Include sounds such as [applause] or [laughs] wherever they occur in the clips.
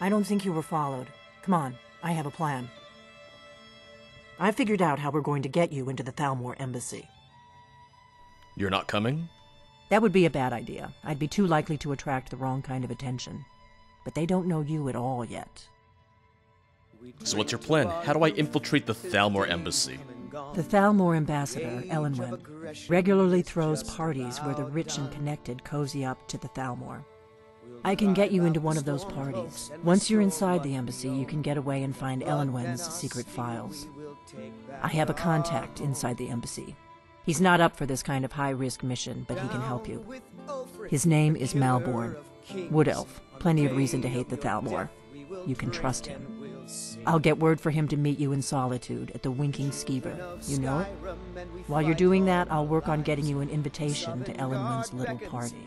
I don't think you were followed. Come on, I have a plan. I figured out how we're going to get you into the Thalmor embassy. You're not coming? That would be a bad idea. I'd be too likely to attract the wrong kind of attention. But they don't know you at all yet. So what's your plan? How do I infiltrate the Thalmor embassy? The Thalmor ambassador, Elenwen, regularly throws parties where the rich and connected cozy up to the Thalmor. I can get you into one of those parties. Once you're inside the embassy, you can get away and find Elenwen's secret files. I have a contact inside the embassy. He's not up for this kind of high-risk mission, but he can help you. His name is Malborn. Wood Elf. Plenty of reason to hate the Thalmor. You can trust him. I'll get word for him to meet you in solitude at the Winking Skeever. You know it? While you're doing that, I'll work on getting you an invitation to Elenwen's little party.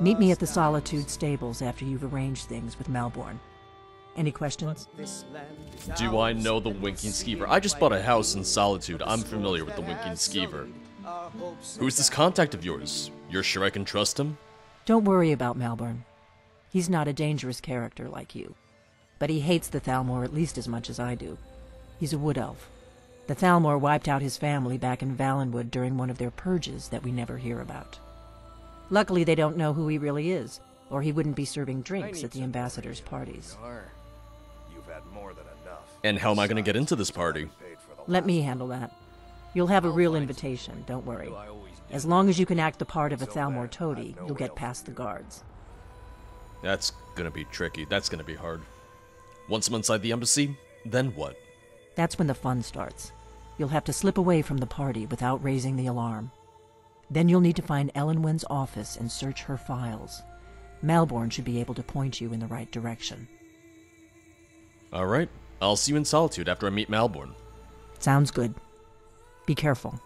Meet me at the Solitude stables after you've arranged things with Malborn. Any questions? Do I know the Winking Skeever? I just bought a house in Solitude. I'm familiar with the Winking Skeever. Who's this contact of yours? You're sure I can trust him? Don't worry about Malborn. He's not a dangerous character like you. But he hates the Thalmor at least as much as I do. He's a wood elf. The Thalmor wiped out his family back in Valenwood during one of their purges that we never hear about. Luckily, they don't know who he really is, or he wouldn't be serving drinks at the ambassador's parties. And how am I going to get into this party? Let me handle that. You'll have a real invitation, don't worry. As long as you can act the part of a Thalmor toady, you'll get past the guards. That's gonna be tricky. That's gonna be hard. Once I'm inside the embassy, then what? That's when the fun starts. You'll have to slip away from the party without raising the alarm. Then you'll need to find Elenwen's office and search her files. Malborn should be able to point you in the right direction. Alright, I'll see you in Solitude after I meet Malborn. Sounds good. Be careful.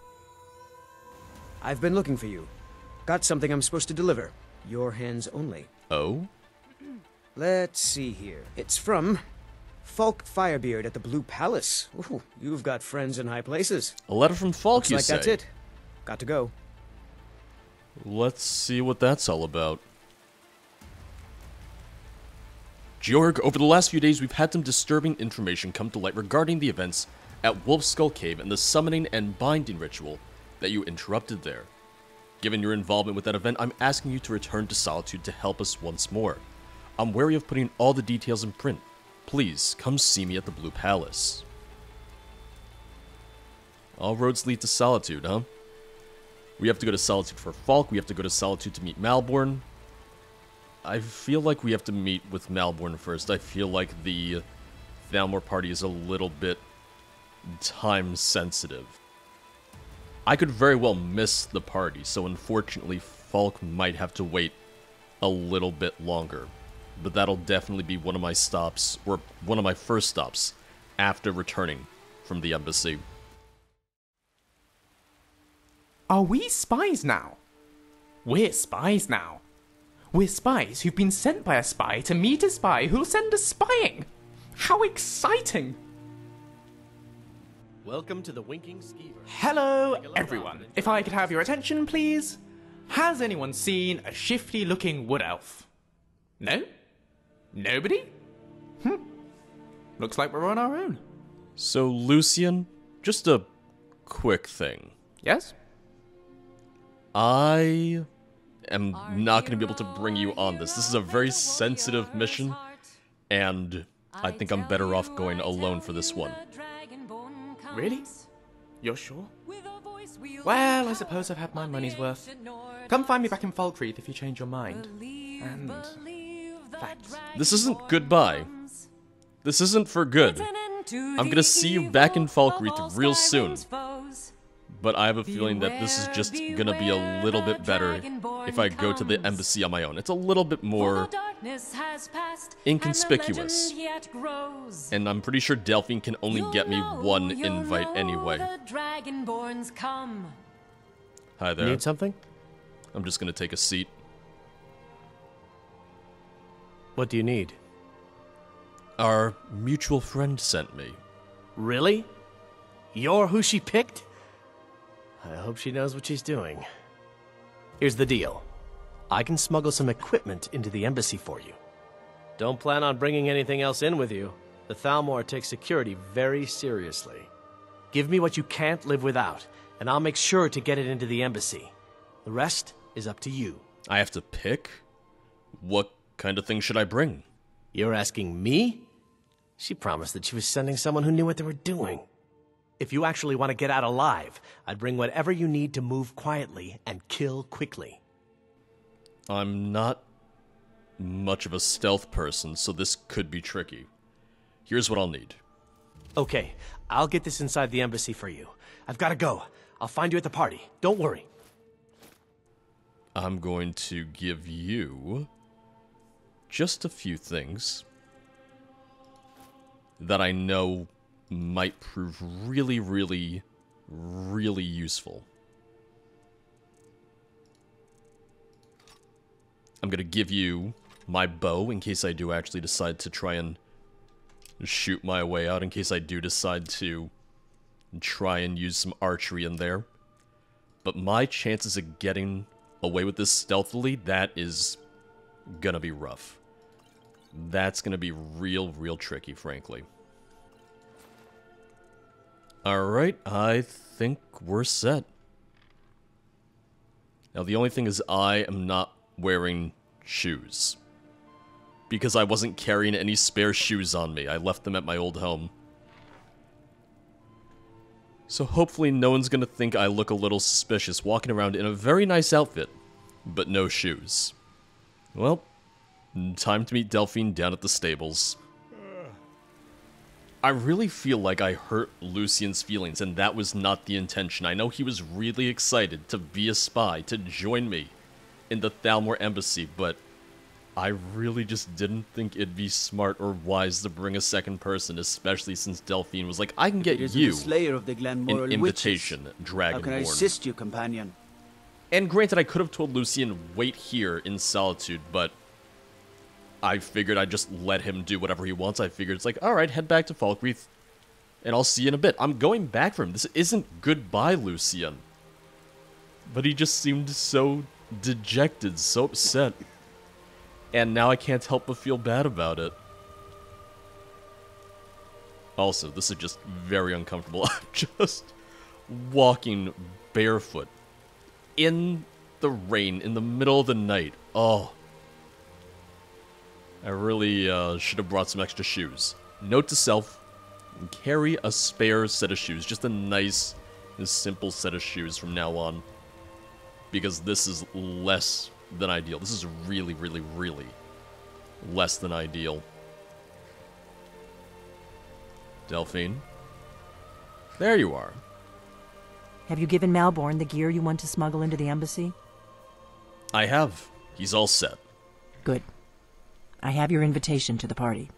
I've been looking for you. Got something I'm supposed to deliver. Your hands only. Oh? Let's see here. It's from Falk Firebeard at the Blue Palace. Ooh, you've got friends in high places. A letter from Falk, Looks you like say? that's it. Got to go. Let's see what that's all about. Georg, over the last few days we've had some disturbing information come to light regarding the events at Wolf Skull Cave and the summoning and binding ritual that you interrupted there. Given your involvement with that event, I'm asking you to return to Solitude to help us once more. I'm wary of putting all the details in print. Please, come see me at the Blue Palace. All roads lead to Solitude, huh? We have to go to Solitude for Falk, we have to go to Solitude to meet Malborn. I feel like we have to meet with Malborn first. I feel like the Thalmor party is a little bit time sensitive. I could very well miss the party, so unfortunately Falk might have to wait a little bit longer. But that'll definitely be one of my stops, or one of my first stops, after returning from the embassy. Are we spies now? We're spies now. We're spies who've been sent by a spy to meet a spy who'll send us spying. How exciting! Welcome to the Winking Skeever. Hello, everyone. If I could have your attention, please. Has anyone seen a shifty looking wood elf? No? Nobody? Hmm. Looks like we're on our own. So, Lucien, just a quick thing. Yes? I am not going to be able to bring you on this. This is a very sensitive mission, and I think I'm better off going alone for this one. Really? You're sure? Well, I suppose I've had my money's worth. Come find me back in Falkreath if you change your mind. And thanks. This isn't goodbye. This isn't for good. I'm gonna see you back in Falkreath real soon. But I have a feeling that this is just gonna be a little bit better if I go to the embassy on my own. It's a little bit more inconspicuous. And I'm pretty sure Delphine can only get me one invite anyway. Hi there. Need something? I'm just gonna take a seat. What do you need? Our mutual friend sent me. Really? You're who she picked? I hope she knows what she's doing. Here's the deal I can smuggle some equipment into the embassy for you. Don't plan on bringing anything else in with you. The Thalmor takes security very seriously. Give me what you can't live without, and I'll make sure to get it into the embassy. The rest is up to you. I have to pick? What kind of thing should I bring? You're asking me? She promised that she was sending someone who knew what they were doing. If you actually want to get out alive, I'd bring whatever you need to move quietly and kill quickly. I'm not much of a stealth person, so this could be tricky. Here's what I'll need. Okay, I'll get this inside the embassy for you. I've got to go. I'll find you at the party. Don't worry. I'm going to give you just a few things that I know might prove really, really, really useful. I'm going to give you my bow in case I do actually decide to try and shoot my way out, in case I do decide to try and use some archery in there. But my chances of getting away with this stealthily, that is gonna be rough. That's gonna be real, real tricky, frankly. Alright, I think we're set. Now, the only thing is I am not wearing shoes. Because I wasn't carrying any spare shoes on me. I left them at my old home. So hopefully no one's gonna think I look a little suspicious walking around in a very nice outfit, but no shoes. Well, time to meet Delphine down at the stables. I really feel like I hurt Lucien's feelings, and that was not the intention. I know he was really excited to be a spy, to join me in the Thalmor embassy, but I really just didn't think it'd be smart or wise to bring a second person, especially since Delphine was like, I can get you the slayer of the an invitation, witches. Dragonborn. How can I assist you, companion? And granted, I could have told Lucien, wait here in solitude, but I figured I'd just let him do whatever he wants. I figured it's like, alright, head back to Falkreath, and I'll see you in a bit. I'm going back for him. This isn't goodbye, Lucien. But he just seemed so dejected, so upset. And now I can't help but feel bad about it. Also, this is just very uncomfortable. [laughs] I'm just walking barefoot in the rain in the middle of the night. Oh. I really uh, should have brought some extra shoes. Note to self carry a spare set of shoes. Just a nice, simple set of shoes from now on. Because this is less than ideal. This is really, really, really less than ideal. Delphine? There you are. Have you given Malborn the gear you want to smuggle into the embassy? I have. He's all set. Good. I have your invitation to the party.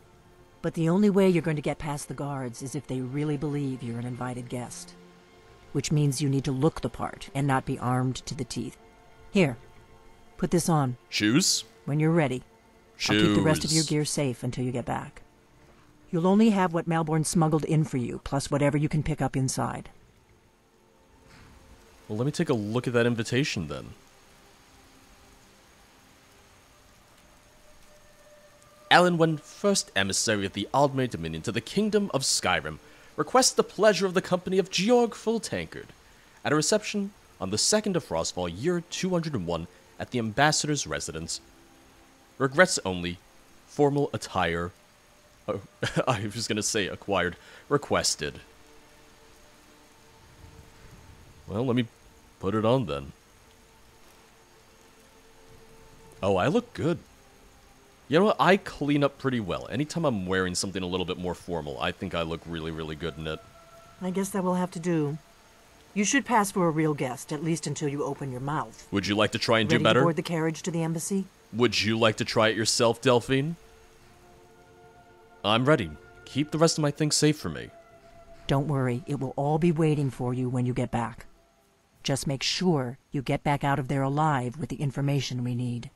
But the only way you're going to get past the guards is if they really believe you're an invited guest. Which means you need to look the part and not be armed to the teeth. Here, put this on. Shoes? When you're ready, Shoes. I'll keep the rest of your gear safe until you get back. You'll only have what Malborn smuggled in for you, plus whatever you can pick up inside. Well, let me take a look at that invitation then. Elenwen first emissary of the Aldmeri Dominion to the Kingdom of Skyrim, requests the pleasure of the company of Georg Fulltankard at a reception on the 2nd of Frostfall, year 201, at the ambassador's residence. Regrets only, formal attire. Oh, [laughs] I was going to say acquired, requested. Well, let me put it on then. Oh, I look good. You know what? I clean up pretty well. Anytime I'm wearing something a little bit more formal, I think I look really, really good in it. I guess that will have to do. You should pass for a real guest, at least until you open your mouth. Would you like to try and Ready do better? to board the carriage to the embassy? Would you like to try it yourself, Delphine? I'm ready. Keep the rest of my things safe for me. Don't worry, it will all be waiting for you when you get back. Just make sure you get back out of there alive with the information we need.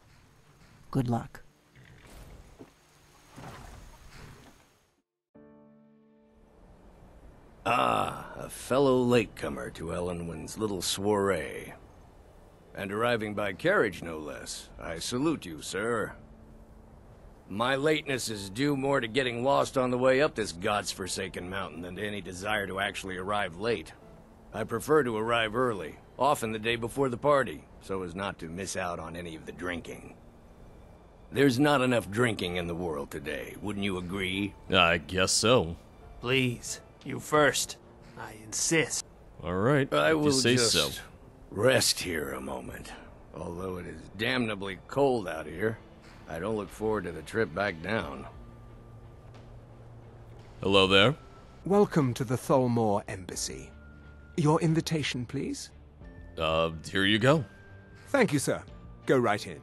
Good luck. Ah, a fellow latecomer to Elenwen's little soiree. And arriving by carriage, no less. I salute you, sir. My lateness is due more to getting lost on the way up this god's forsaken mountain than to any desire to actually arrive late. I prefer to arrive early, often the day before the party, so as not to miss out on any of the drinking. There's not enough drinking in the world today, wouldn't you agree? I guess so. Please, you first. I insist. Alright, I will say just so. rest here a moment. Although it is damnably cold out here, I don't look forward to the trip back down. Hello there. Welcome to the Thalmor Embassy. Your invitation, please? Uh, here you go. Thank you, sir. Go right in.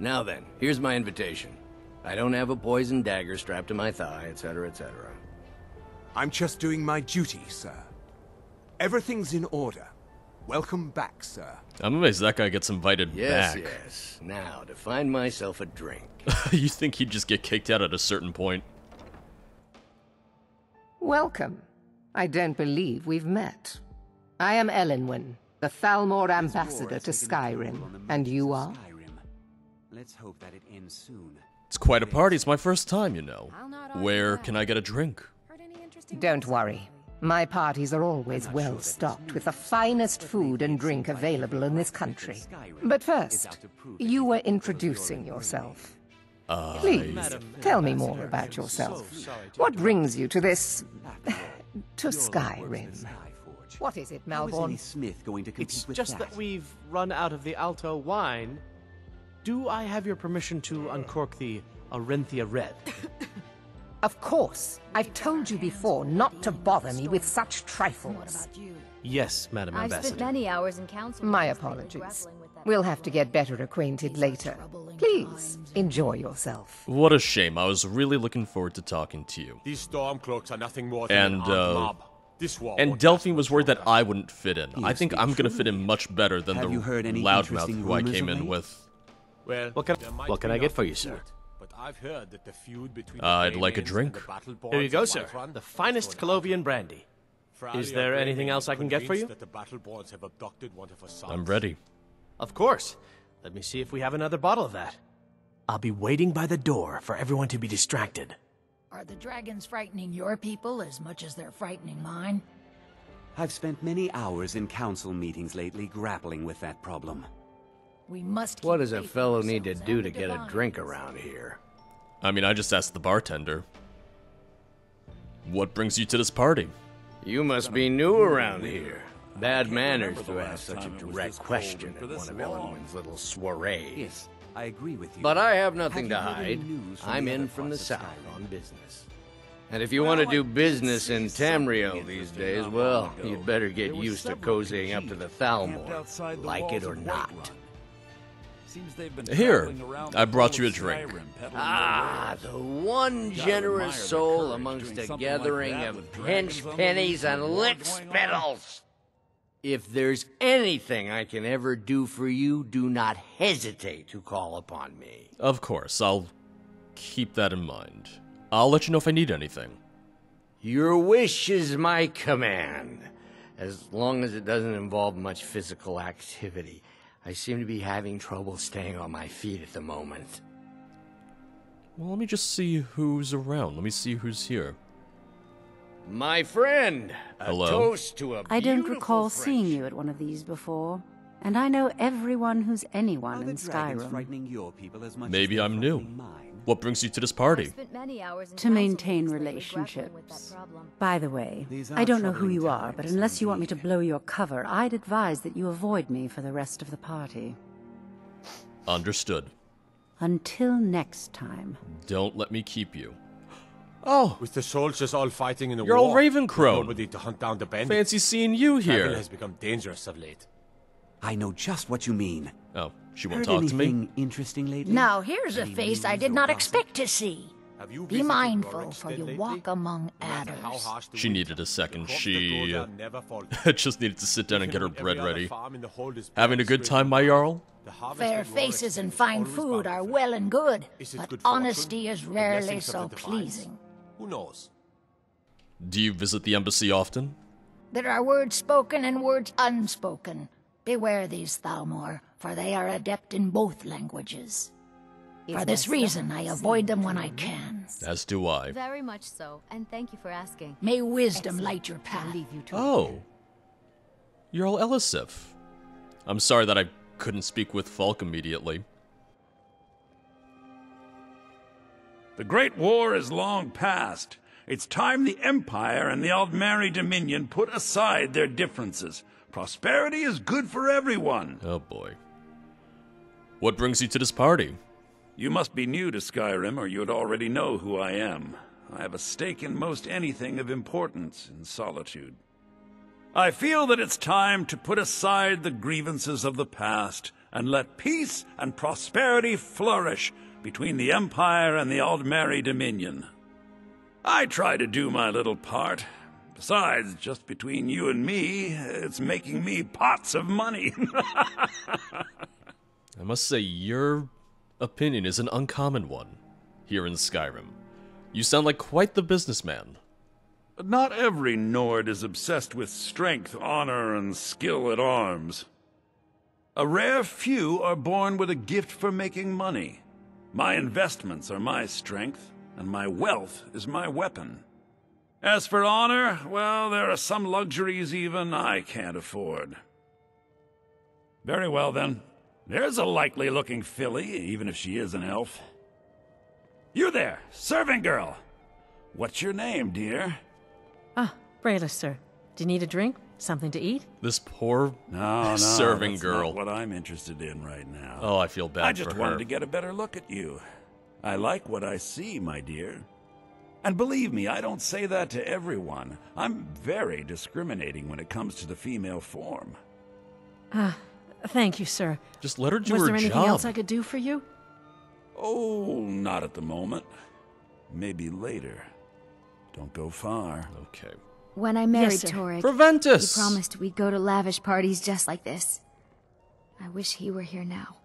Now then, here's my invitation. I don't have a poison dagger strapped to my thigh, etc., etc. I'm just doing my duty, sir. Everything's in order. Welcome back, sir. I'm amazed that guy gets invited Yes, back. yes. yes. Now, to find myself a drink. [laughs] you think he'd just get kicked out at a certain point? Welcome. I don't believe we've met. I am Elenwen, the Thalmor ambassador to Skyrim, and you are? Let's hope that it ends soon. It's quite a party. It's my first time, you know. Where can I get a drink? Don't worry. My parties are always well stocked with the finest food and drink available in this country. But first, you were introducing yourself. Uh, Please, tell me more about yourself. What brings you to this. [laughs] to Skyrim? What is it, How is any Malborn? Smith going to compete It's with just that we've run out of the Alto wine. Do I have your permission to uncork the Arenthia Red? [laughs] Of course. I've told you before not to bother me with such trifles. Yes, Madam I've spent many hours in council. My apologies. grappling with that We'll have to get better acquainted later. Please, enjoy yourself. What a shame. I was really looking forward to talking to you. These stormcloaks are nothing more than And, an armed uh, mob. This war And Delphine was worried that. I wouldn't fit in. I think I'm gonna fit in much better than Have the you heard any loudmouth who I came of in with. Well, What can- there what can I get for you, sir? It, But I've heard that the feud between Uh, the I'd like a drink. Here you go, sir. Whiterun The finest going Colovian brandy. Is there anything else I can get for you? That the Battleborns have abducted one of her. I'm ready. Of course. Let me see if we have another bottle of that. I'll be waiting by the door for everyone to be distracted. Are the dragons frightening your people as much as they're frightening mine? I've spent many hours in council meetings lately grappling with that problem. We must. What does a fellow need to do to get a drink around here? I mean, I just asked the bartender. What brings you to this party? You must be new around here. Bad manners to ask such a direct question at one of Elenwen's little soirees. Yes, I agree with you. But I have nothing Have to you heard any hide. I'm in from the parts south on business. And if you want to do business in Tamriel these days, well, you'd better get used to cozying up to the Thalmor, like it or not. Here, I brought you a drink. Ah, the one generous soul amongst a gathering of pinch pennies and lick spittles. If there's anything I can ever do for you, do not hesitate to call upon me. Of course, I'll keep that in mind. I'll let you know if I need anything. Your wish is my command, as long as it doesn't involve much physical activity. I seem to be having trouble staying on my feet at the moment. Well, let me just see who's around. Let me see who's here. My friend, a Hello? toast to a I don't recall friend. seeing you at one of these before. And I know everyone who's anyone Are in the Skyrim. frightening your people as much Maybe they're I'm new. mine? What brings you to this party? spent many hours in To maintain meetings lately grappling with that relationships. By the way, I don't know who you are, but unless you want me to blow your cover, I'd advise that you avoid me for the rest of the party. Understood. Until next time. Don't let me keep you. Oh, With the soldiers all fighting in the You're war, all Ravencrow. there's Nobody to hunt down the bandits. fancy seeing you here. Travel here. has become dangerous of late. I know just what you mean. Oh, she won't Heard talk to me? anything interesting lately? Now here's a face I did not expect to see. Have you Be mindful, for you lately? walk among No adders. She needed a second. the crops that She grow there uh, never fall. [laughs] just needed to sit down and get her bread ready. farm in the hold is Having a good time, my Jarl? Fair faces and fine food are well and good, but honesty is rarely so of the divines? pleasing. Who knows? Do you visit the embassy often? There are words spoken and words unspoken. Beware these Thalmor, for they are adept in both languages. For this reason, I avoid them when I can. As do I. Very much so, and thank you for asking. May wisdom light your path. Oh. Jarl Elisif. I'm sorry that I couldn't speak with Falk immediately. The Great War is long past. It's time the Empire and the Aldmeri Dominion put aside their differences. Prosperity is good for everyone. Oh boy. What brings you to this party? You must be new to Skyrim, or you'd already know who I am. I have a stake in most anything of importance in Solitude. I feel that it's time to put aside the grievances of the past and let peace and prosperity flourish between the Empire and the Aldmeri Dominion. I try to do my little part. Besides, just between you and me, it's making me pots of money. [laughs] I must say, your opinion is an uncommon one here in Skyrim. You sound like quite the businessman. Not every Nord is obsessed with strength, honor, and skill at arms. A rare few are born with a gift for making money. My investments are my strength, and my wealth is my weapon. As for honor, well, there are some luxuries even I can't afford. Very well, then. There's a likely looking filly, even if she is an elf. You there, serving girl! What's your name, dear? Ah, Brelas, sir. Do you need a drink? Something to eat? This poor No, no, [laughs] serving that's girl. Not what I'm interested in right now. Oh, I feel bad I just for wanted her. to get a better look at you. I like what I see, my dear. And believe me, I don't say that to everyone. I'm very discriminating when it comes to the female form. Ah, thank you, sir. Just let her do Was her there anything job. else I could do for you? Oh, not at the moment. Maybe later. Don't go far. Okay. When I married Yes, sir. Torek, Proventus! he promised we'd go to lavish parties just like this. I wish he were here now.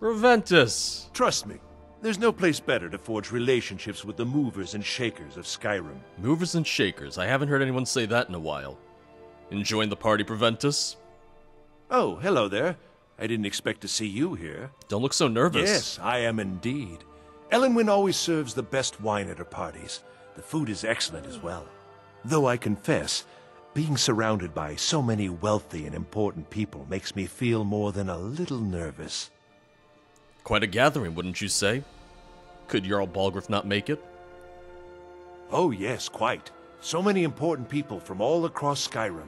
Reventus! Trust me, there's no place better to forge relationships with the movers and shakers of Skyrim. Movers and shakers. I haven't heard anyone say that in a while. Enjoying the party, Proventus? Oh, hello there. I didn't expect to see you here. Don't look so nervous. Yes, I am indeed. Elenwen always serves the best wine at her parties. The food is excellent as well. Though I confess, being surrounded by so many wealthy and important people makes me feel more than a little nervous. Quite a gathering, wouldn't you say? Could Jarl Balgruuf not make it? Oh, yes, quite. So many important people from all across Skyrim.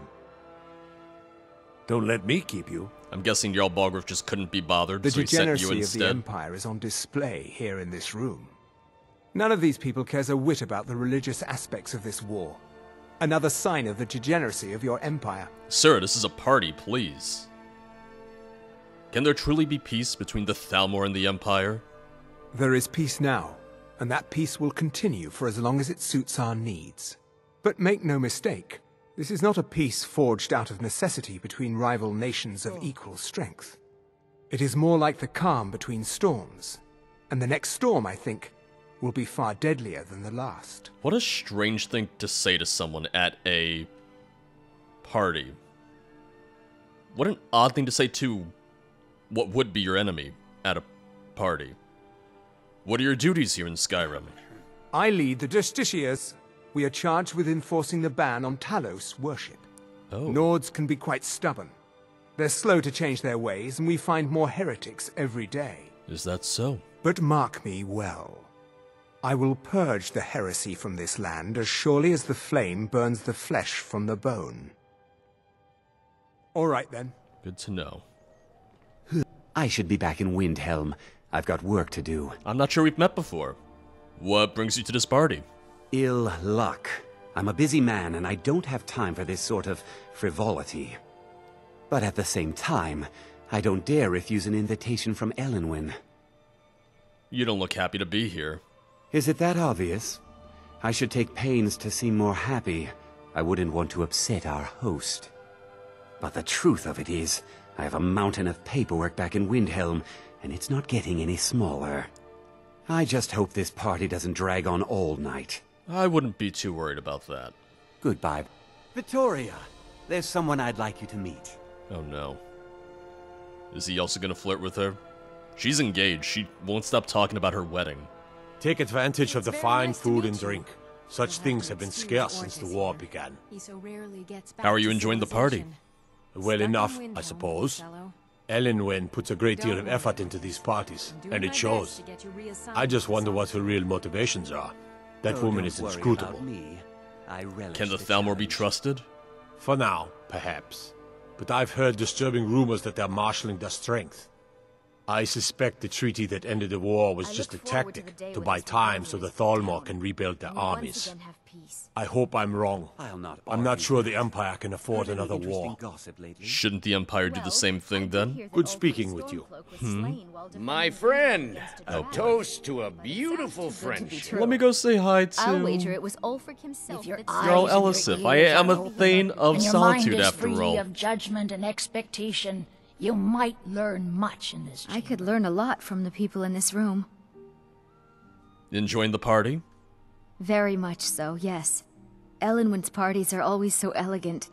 Don't let me keep you. I'm guessing Jarl Balgruuf just couldn't be bothered, The so he sent degeneracy you of the. Empire is on display here in this room. None of these people cares a whit about the religious aspects of this war. Another sign of the degeneracy of your empire. Sir, this is a party, please. Can there truly be peace between the Thalmor and the Empire? There is peace now, and that peace will continue for as long as it suits our needs. But make no mistake, this is not a peace forged out of necessity between rival nations of oh. equal strength. It is more like the calm between storms, and the next storm, I think, will be far deadlier than the last. What a strange thing to say to someone at a party. What an odd thing to say to what would be your enemy at a party. What are your duties here in Skyrim? I lead the Justiciars. We are charged with enforcing the ban on Talos worship. Oh. Nords can be quite stubborn. They're slow to change their ways, and we find more heretics every day. Is that so? But mark me well. I will purge the heresy from this land as surely as the flame burns the flesh from the bone. All right then. Good to know. I should be back in Windhelm. I've got work to do. I'm not sure we've met before. What brings you to this party? Ill luck. I'm a busy man and I don't have time for this sort of frivolity. But at the same time, I don't dare refuse an invitation from Elenwen. You don't look happy to be here. Is it that obvious? I should take pains to seem more happy. I wouldn't want to upset our host. But the truth of it is, I have a mountain of paperwork back in Windhelm, and it's not getting any smaller. I just hope this party doesn't drag on all night. I wouldn't be too worried about that. Goodbye. Vittoria, there's someone I'd like you to meet. Oh no. Is he also gonna flirt with her? She's engaged. She won't stop talking about her wedding. Take advantage of the fine food and drink. Such things have been scarce since the war began. How are you enjoying the party? Well enough, I suppose. Elenwen puts a great deal of effort into these parties, and it shows. I just wonder what her real motivations are. That Oh, woman is inscrutable. I Can the the Thalmor be trusted? For now, perhaps. But I've heard disturbing rumors that they're marshalling their strength. I suspect the treaty that ended the war was just a tactic to buy time so the Thalmor can rebuild their armies. I hope I'm wrong. I'm not sure the Empire can afford another war. Shouldn't the Empire do the same thing then? Good speaking with you. Hmm? My friend, a toast to a beautiful friendship. Let me go say hi to I'll wager it was Ulfric himself. If your that eyes Jarl and Elisif. I am a open Thane of and your Solitude mind is after free all. of judgment and expectation, you might learn much in this. I could learn a lot from the people in this room. Enjoying the party? Very much so, yes. Elenwen's parties are always so elegant.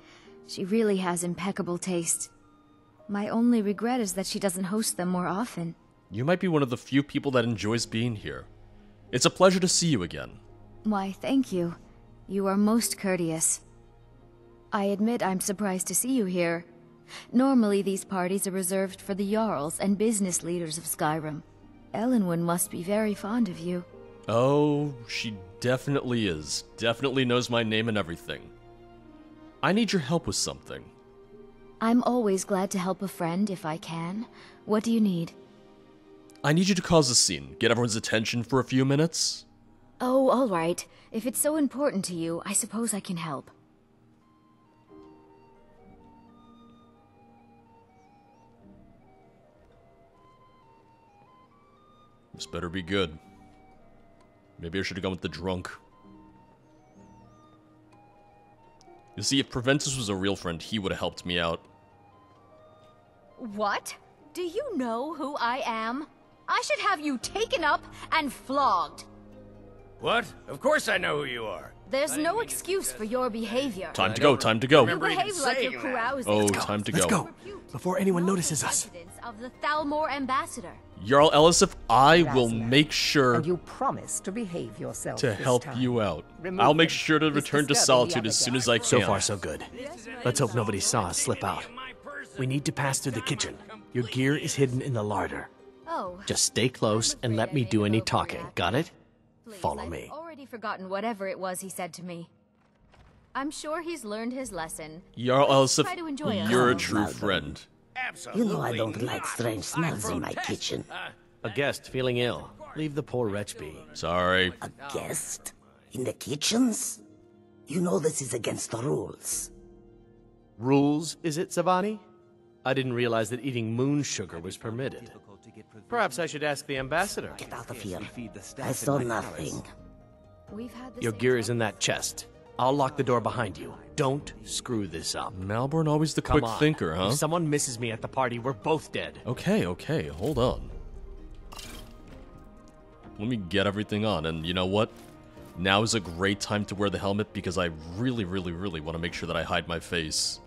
She really has impeccable taste. My only regret is that she doesn't host them more often. You might be one of the few people that enjoys being here. It's a pleasure to see you again. Why, thank you. You are most courteous. I admit I'm surprised to see you here. Normally, these parties are reserved for the Jarls and business leaders of Skyrim. Elenwen must be very fond of you. Oh, she definitely is. Definitely knows my name and everything. I need your help with something. I'm always glad to help a friend if I can. What do you need? I need you to cause a scene, get everyone's attention for a few minutes. Oh, all right. If it's so important to you, I suppose I can help. This better be good. Maybe I should have gone with the drunk. You see, if Proventus was a real friend, he would have helped me out. What? Do you know who I am? I should have you taken up and flogged. What? Of course I know who you are. There's no excuse for your behavior. Time to go, time to go. You behave like you're carousing. Oh, time to go. Let's go. go. Before anyone notices us. Of the Thalmor ambassador. Jarl Elisif, I will make sure And you promise to behave yourself to help time. you out. Remove I'll make sure to return to Solitude as soon as I can. So far, so good. Let's hope nobody saw us slip out. We need to pass through the kitchen. Your gear is hidden in the larder. Oh. Just stay close and let me do any talking. Got it? Follow I've me. Already forgotten whatever it was he said to me. I'm sure he's learned his lesson. Jarl Elisif, Try to enjoy you're a ourselves. true friend. You know I don't like strange smells in my kitchen. A guest feeling ill. Leave the poor wretch be. Sorry. A guest? In the kitchens? You know this is against the rules. Rules, is it, Tsavani? I didn't realize that eating moon sugar was permitted. Perhaps I should ask the ambassador. Get out of here. I saw nothing. We've had Your gear is in that chest. I'll lock the door behind you. Don't screw this up. Malborn always the Come quick on. thinker, huh? If someone misses me at the party, we're both dead. Okay, okay, hold on. Let me get everything on, and you know what? Now is a great time to wear the helmet because I really, really, really want to make sure that I hide my face.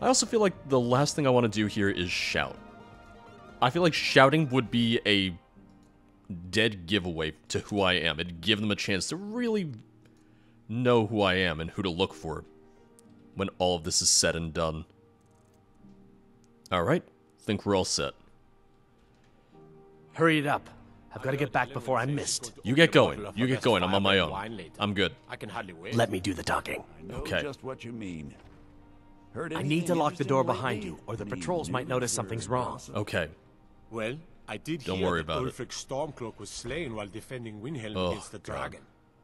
I also feel like the last thing I want to do here is shout. I feel like shouting would be a dead giveaway to who I am. It'd give them a chance to really know who I am and who to look for when all of this is said and done. Alright, think we're all set. Hurry it up. I've got to get back before I'm missed. You get going. You get going. I'm on my own. I'm good. I can hardly wait. Let me do the talking. Okay. just what you mean. Heard I need to lock the door behind you, or the patrols might notice something's wrong. Okay. Well, I did Don't hear worry that about it. Ulfric Stormcloak was slain while defending Windhelm Oh, against the God. dragon.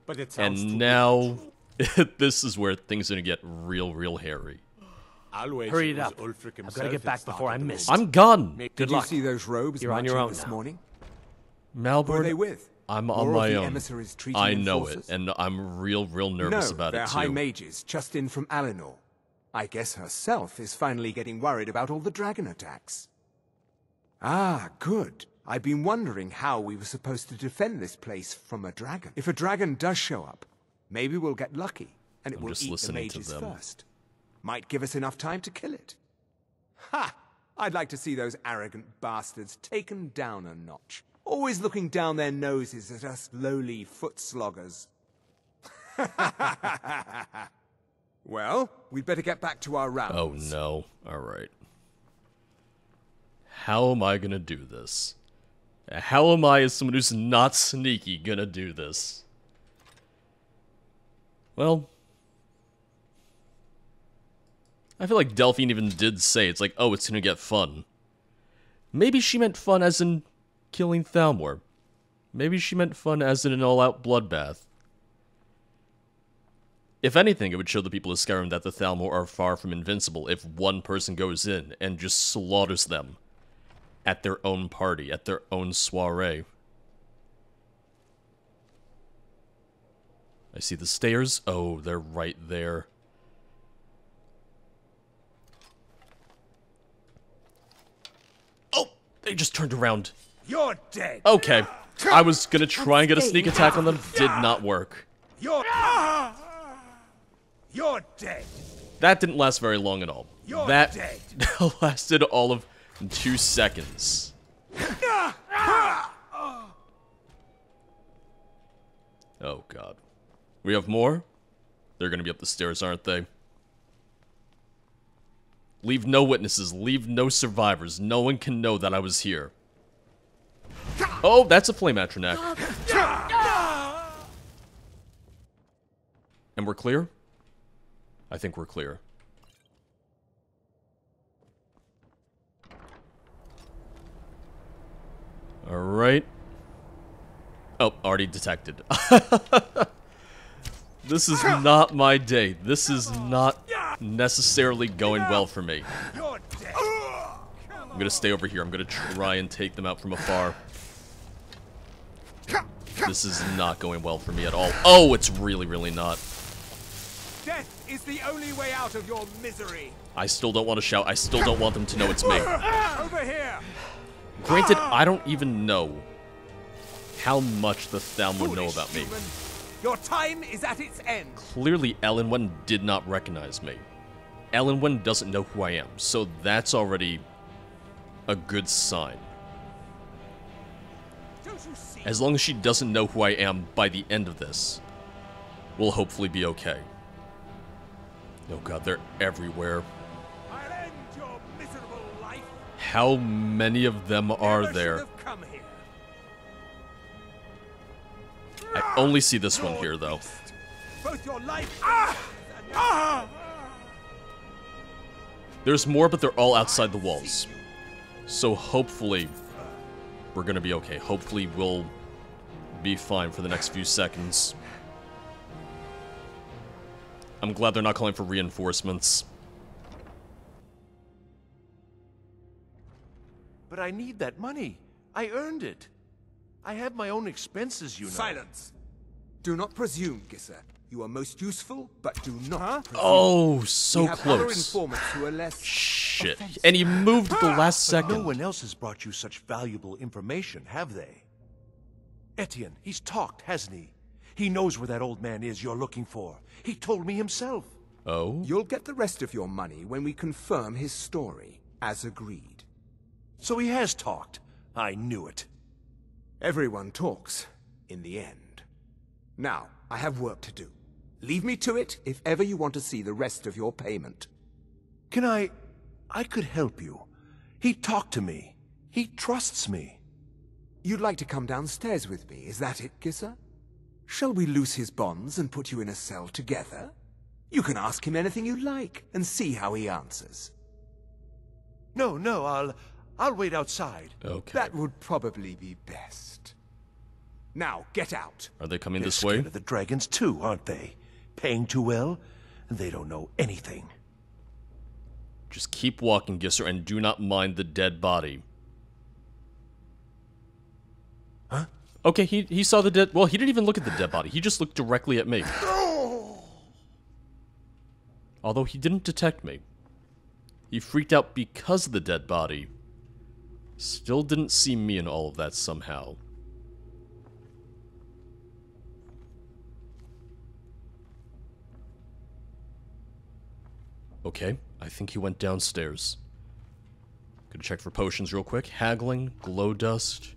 But it sounds And now, [laughs] this is where things are gonna get real, real hairy. I'll Hurry it up. Ulfric I've got to get back before I'm started missed. I'm gone. Make- Good Did luck. you see those robes You're on your own this now. morning? Malborn, Who are they with? I'm on of my own. I know forces? it, and I'm real, real nervous no, about they're it high mages, just in from Alinor. I guess herself is finally getting worried about all the dragon attacks. Ah, good. I've been wondering how we were supposed to defend this place from a dragon. If a dragon does show up, maybe we'll get lucky, and it I'm will eat the mages first. Might give us enough time to kill it. Ha! I'd like to see those arrogant bastards taken down a notch. Always looking down their noses at us lowly foot sloggers. [laughs] well, we'd better get back to our rounds. Oh no. Alright. How am I gonna do this? How am I, as someone who's not sneaky, gonna do this? Well... I feel like Delphine even did say it's like, oh, it's gonna get fun. Maybe she meant fun as in killing Thalmor. Maybe she meant fun as in an all-out bloodbath. If anything, it would show the people of Skyrim that the Thalmor are far from invincible if one person goes in and just slaughters them at their own party, at their own soiree. I see the stairs. Oh, they're right there. Oh, they just turned around. You're dead. Okay. I was gonna try and get a sneak attack on them. Did not work. You're You're dead. That didn't last very long at all. You're that dead. [laughs] lasted all of two seconds. Oh god. We have more? They're gonna be up the stairs, aren't they? Leave no witnesses, leave no survivors. No one can know that I was here. Oh, that's a flame atronach. And we're clear? I think we're clear. Alright. Oh, already detected. [laughs] this is not my day. This is not necessarily going well for me. I'm gonna stay over here. I'm gonna try and take them out from afar. This is not going well for me at all. Oh, it's really, really not. Death is the only way out of your misery. I still don't want to shout. I still don't want them to know it's me. Ah, over here. Granted, ah! I don't even know how much the Thalmor know about me. Your time is at its end. Clearly, Elenwen did not recognize me. Elenwen doesn't know who I am, so that's already a good sign. As long as she doesn't know who I am by the end of this, we'll hopefully be okay. Oh god, they're everywhere. How many of them are there? I only see this one here, though. Both your life ah! There's more, but they're all outside the walls. So hopefully, we're gonna be okay. Hopefully, we'll be fine for the next few seconds. I'm glad they're not calling for reinforcements. But I need that money. I earned it. I have my own expenses, you know. Silence. Do not presume, Gissur. You are most useful, but do not presume. Oh, so we have Other close. informants who are less Shit. And he moved at the ah! last But second. no one else has brought you such valuable information, have they? Etienne, he's talked, hasn't he? He knows where that old man is you're looking for. He told me himself. Oh? You'll get the rest of your money when we confirm his story, as agreed. So he has talked. I knew it. Everyone talks, in the end. Now, I have work to do. Leave me to it if ever you want to see the rest of your payment. Can I... I could help you. He talked to me. He trusts me. You'd like to come downstairs with me, is that it, Gissur? Shall we loose his bonds and put you in a cell together? You can ask him anything you like and see how he answers. No, no, I'll... I'll wait outside. Okay. That would probably be best. Now, get out. Are they coming They're this way? the dragons too, aren't they? Paying too well? They don't know anything. Just keep walking, Gissur, and do not mind the dead body. Huh? Okay, he, he saw the dead... Well, he didn't even look at the dead body. He just looked directly at me. [sighs] Although he didn't detect me. He freaked out because of the dead body. Still didn't see me in all of that somehow. Okay, I think he went downstairs. Gonna check for potions real quick. Haggling, glow dust,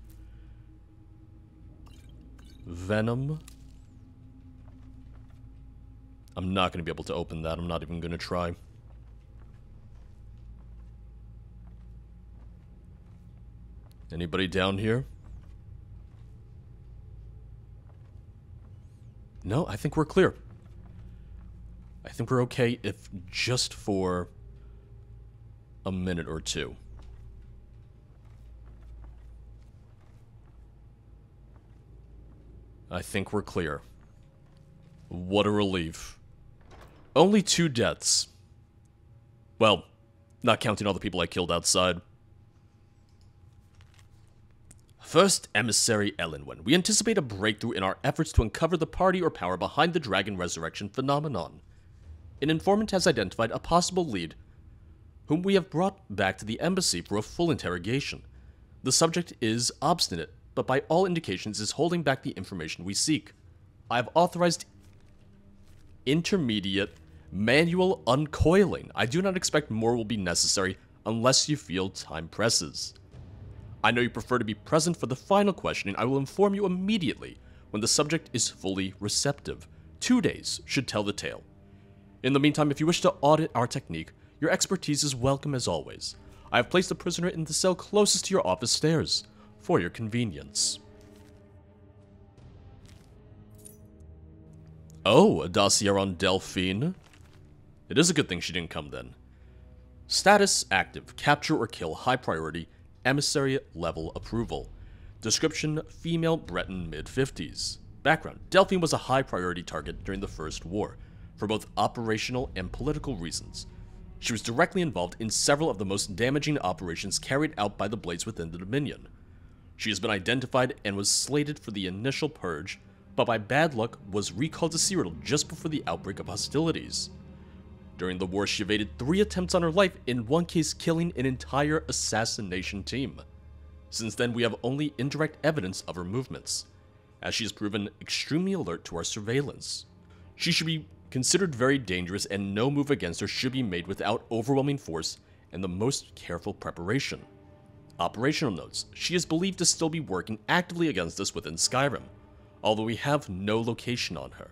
venom. I'm not gonna be able to open that. I'm not even gonna try. Anybody down here? No, I think we're clear. I think we're okay if just for a minute or two. I think we're clear. What a relief. Only two deaths. Well, not counting all the people I killed outside. First, Emissary Elenwen. We anticipate a breakthrough in our efforts to uncover the party or power behind the dragon resurrection phenomenon. An informant has identified a possible lead, whom we have brought back to the embassy for a full interrogation. The subject is obstinate, but by all indications is holding back the information we seek. I have authorized intermediate manual uncoiling. I do not expect more will be necessary unless you feel time presses. I know you prefer to be present for the final questioning. I will inform you immediately when the subject is fully receptive. Two days should tell the tale. In the meantime, if you wish to audit our technique, your expertise is welcome as always. I have placed the prisoner in the cell closest to your office stairs, for your convenience. Oh, a dossier on Delphine? It is a good thing she didn't come then. Status active, capture or kill, high priority, emissary level approval. Description female Breton mid 50s. Background Delphine was a high priority target during the First War, for both operational and political reasons. She was directly involved in several of the most damaging operations carried out by the Blades within the Dominion. She has been identified and was slated for the initial purge, but by bad luck was recalled to Cyrodiil just before the outbreak of hostilities. During the war, she evaded three attempts on her life, in one case killing an entire assassination team. Since then, we have only indirect evidence of her movements, as she has proven extremely alert to our surveillance. She should be considered very dangerous, and no move against her should be made without overwhelming force and the most careful preparation. Operational notes She is believed to still be working actively against us within Skyrim, although we have no location on her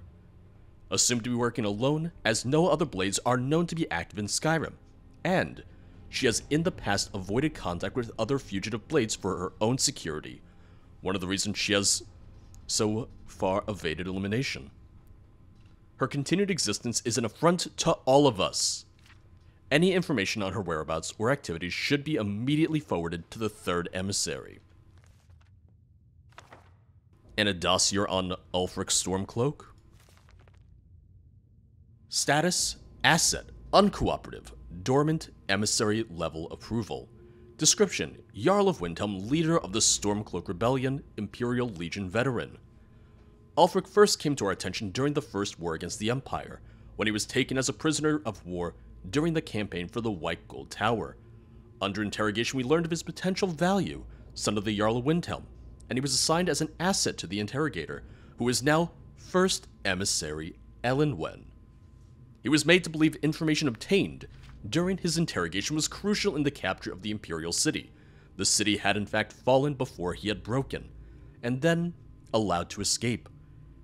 assumed to be working alone, as no other blades are known to be active in Skyrim, and she has in the past avoided contact with other fugitive blades for her own security, one of the reasons she has so far evaded elimination. Her continued existence is an affront to all of us. Any information on her whereabouts or activities should be immediately forwarded to the third emissary. And a dossier on Ulfric Stormcloak? Status Asset Uncooperative Dormant Emissary Level Approval Description Jarl of Windhelm, leader of the Stormcloak Rebellion, Imperial Legion veteran. Ulfric first came to our attention during the First War against the Empire, when he was taken as a prisoner of war during the campaign for the White Gold Tower. Under interrogation, we learned of his potential value, son of the Jarl of Windhelm, and he was assigned as an asset to the interrogator, who is now First Emissary Elenwen. He was made to believe information obtained during his interrogation was crucial in the capture of the Imperial City. The city had in fact fallen before he had broken, and then allowed to escape.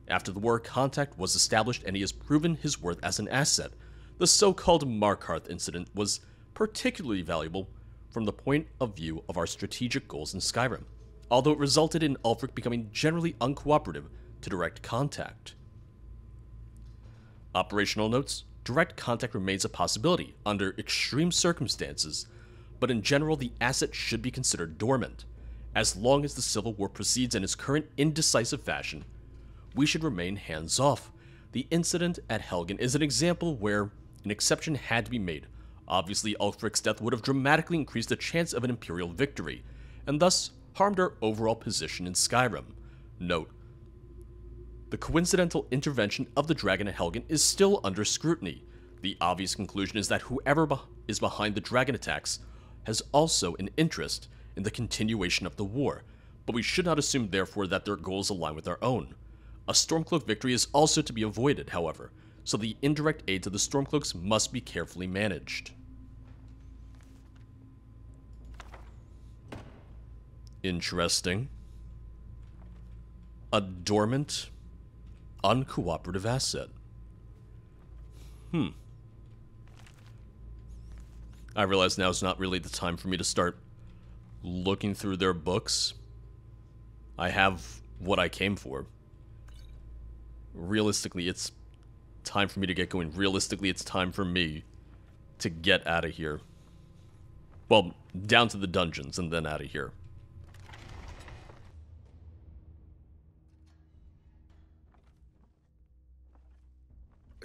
After the war, contact was established and he has proven his worth as an asset. The so-called Markarth incident was particularly valuable from the point of view of our strategic goals in Skyrim, although it resulted in Ulfric becoming generally uncooperative to direct contact. Operational notes direct contact remains a possibility under extreme circumstances, but in general, the asset should be considered dormant. As long as the Civil War proceeds in its current indecisive fashion, we should remain hands off. The incident at Helgen is an example where an exception had to be made. Obviously, Ulfric's death would have dramatically increased the chance of an Imperial victory, and thus harmed our overall position in Skyrim. Note, the coincidental intervention of the dragon at Helgen is still under scrutiny. The obvious conclusion is that whoever be is behind the dragon attacks has also an interest in the continuation of the war, but we should not assume therefore that their goals align with our own. A Stormcloak victory is also to be avoided, however, so the indirect aid to the Stormcloaks must be carefully managed. Interesting. A dormant, uncooperative asset. Hmm. I realize now is not really the time for me to start looking through their books. I have what I came for. Realistically, it's time for me to get going. Realistically, it's time for me to get out of here. Well, down to the dungeons and then out of here.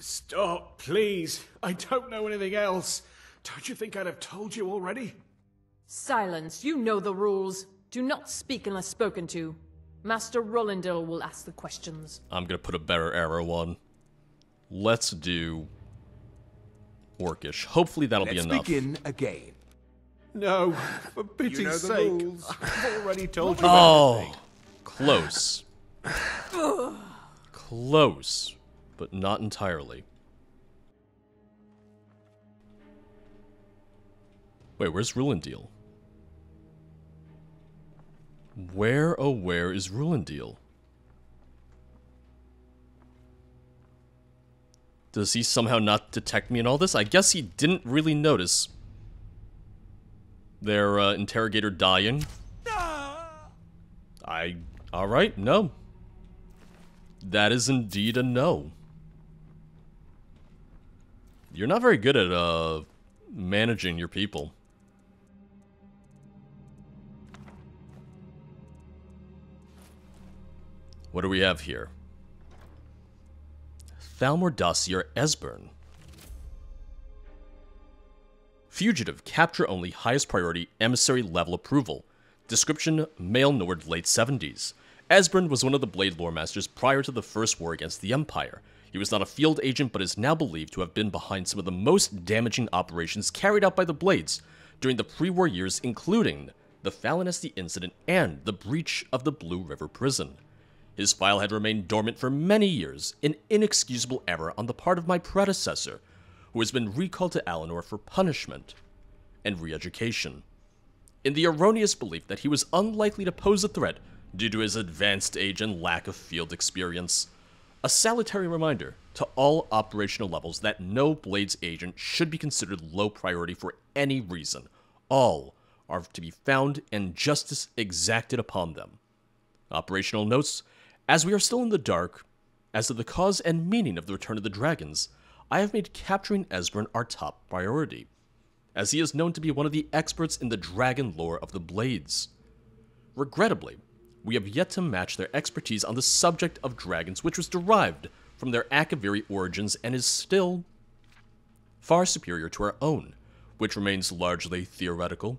Stop, please. I don't know anything else. Don't you think I'd have told you already? Silence. You know the rules. Do not speak unless spoken to. Master Rulindil will ask the questions. I'm gonna put a better arrow on. Let's do Orcish. Hopefully that'll Let's be enough. begin again. No, for pity's You know the sake. rules. [laughs] I've already told you Oh, everything. close. [sighs] Close, but not entirely. Wait, where's Rulindil? Where, oh where is Rulindil? Does he somehow not detect me in all this? I guess he didn't really notice their uh, interrogator dying. I. Alright, no. That is indeed a no. You're not very good at, uh, managing your people. What do we have here? Thalmor Dossier Esbern. Fugitive, capture only, highest priority, emissary level approval. Description Male Nord, late 70s. Esbern was one of the Blade Lore Masters prior to the First War against the Empire. He was not a field agent, but is now believed to have been behind some of the most damaging operations carried out by the Blades during the pre war years, including the Falinesti incident and the breach of the Blue River Prison. His file had remained dormant for many years, an inexcusable error on the part of my predecessor, who has been recalled to Alinor for punishment and re education. In the erroneous belief that he was unlikely to pose a threat due to his advanced age and lack of field experience. A salutary reminder to all operational levels that no Blades agent should be considered low priority for any reason. All are to be found and justice exacted upon them. Operational notes As we are still in the dark, as to the cause and meaning of the return of the dragons, I have made capturing Esbern our top priority, as he is known to be one of the experts in the dragon lore of the Blades. Regrettably, we have yet to match their expertise on the subject of dragons, which was derived from their Akaviri origins and is still far superior to our own, which remains largely theoretical.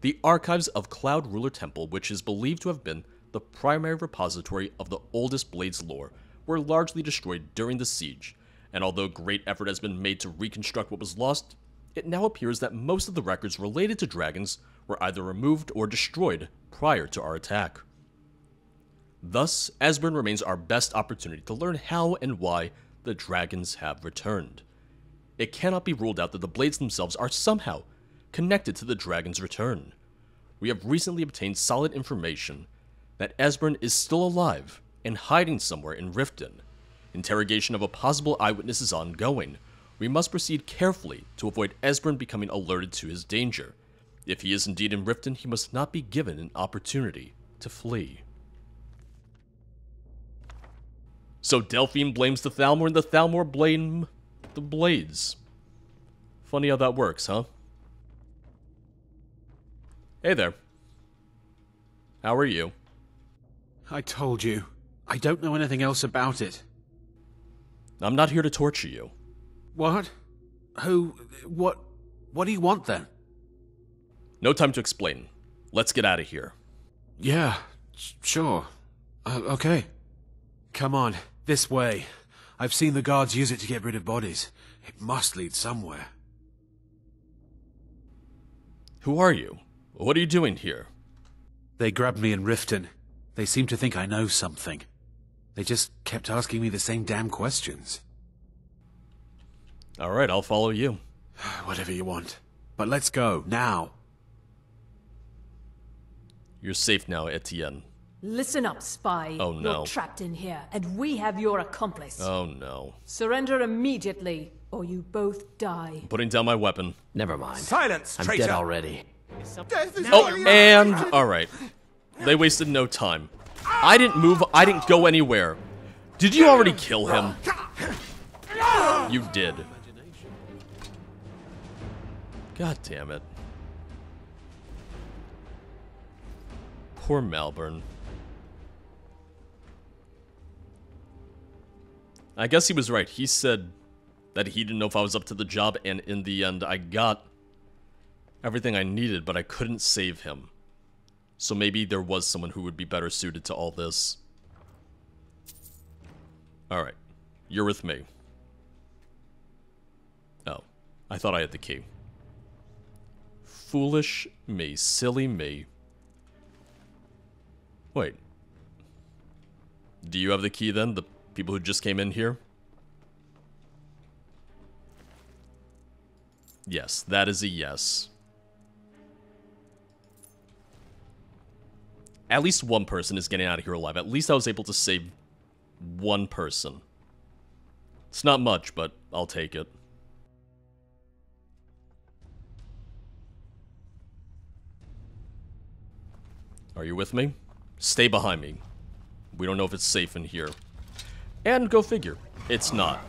The archives of Cloud Ruler Temple, which is believed to have been the primary repository of the oldest Blades lore, were largely destroyed during the siege, and although great effort has been made to reconstruct what was lost, it now appears that most of the records related to dragons were either removed or destroyed prior to our attack. Thus, Esbern remains our best opportunity to learn how and why the dragons have returned. It cannot be ruled out that the blades themselves are somehow connected to the dragon's return. We have recently obtained solid information that Esbern is still alive and hiding somewhere in Riften. Interrogation of a possible eyewitness is ongoing. We must proceed carefully to avoid Esbern becoming alerted to his danger. If he is indeed in Riften, he must not be given an opportunity to flee. So Delphine blames the Thalmor, and the Thalmor blame the Blades. Funny how that works, huh? Hey there. How are you? I told you. I don't know anything else about it. I'm not here to torture you. What? Who? What? What do you want then? No time to explain. Let's get out of here. Yeah, sure. Uh, okay. Come on, this way. I've seen the guards use it to get rid of bodies. It must lead somewhere. Who are you? What are you doing here? They grabbed me in Riften. They seem to think I know something. They just kept asking me the same damn questions. Alright, I'll follow you. [sighs] Whatever you want. But let's go, now. You're safe now, Etienne. Listen up, spy. Oh, no. You're trapped in here, and we have your accomplice. Oh no. Surrender immediately, or you both die. Putting down my weapon. Never mind. Silence, I'm traitor! dead already. Oh, and alright. They wasted no time. I didn't move, I didn't go anywhere. Did you already kill him? You did. God damn it. Poor Malborn. I guess he was right. He said that he didn't know if I was up to the job, and in the end, I got everything I needed, but I couldn't save him. So maybe there was someone who would be better suited to all this. Alright. You're with me. Oh. I thought I had the key. Foolish me. Silly me. Wait. Do you have the key then? The people who just came in here? Yes, that is a yes. At least one person is getting out of here alive. At least I was able to save one person. It's not much, but I'll take it. Are you with me? Stay behind me. We don't know if it's safe in here. And go figure, it's not.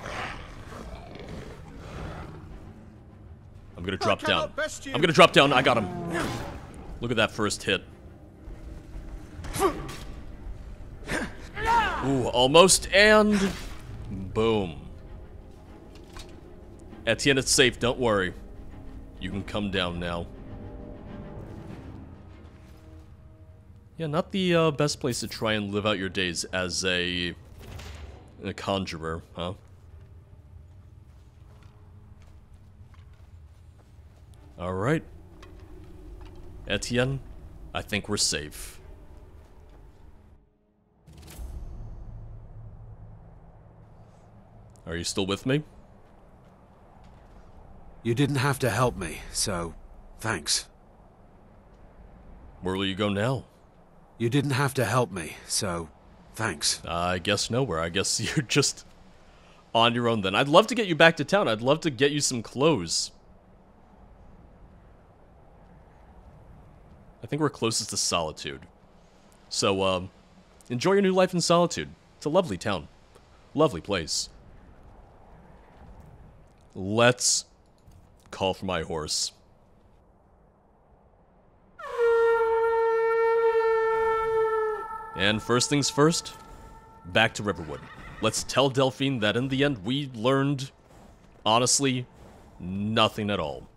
I'm gonna drop down. I'm gonna drop down. I got him. Look at that first hit. Ooh, almost, and boom. Etienne, it's safe. Don't worry. You can come down now. Yeah, not the uh, best place to try and live out your days as a, a conjurer, huh? Alright. Etienne, I think we're safe. Are you still with me? You didn't have to help me, so thanks. Where will you go now? You didn't have to help me, so thanks. I guess nowhere. I guess [laughs] you're just on your own then. I'd love to get you back to town. I'd love to get you some clothes. I think we're closest to Solitude. So, um, enjoy your new life in Solitude. It's a lovely town. Lovely place. Let's call for my horse. And first things first, back to Riverwood. Let's tell Delphine that in the end we learned, honestly, nothing at all.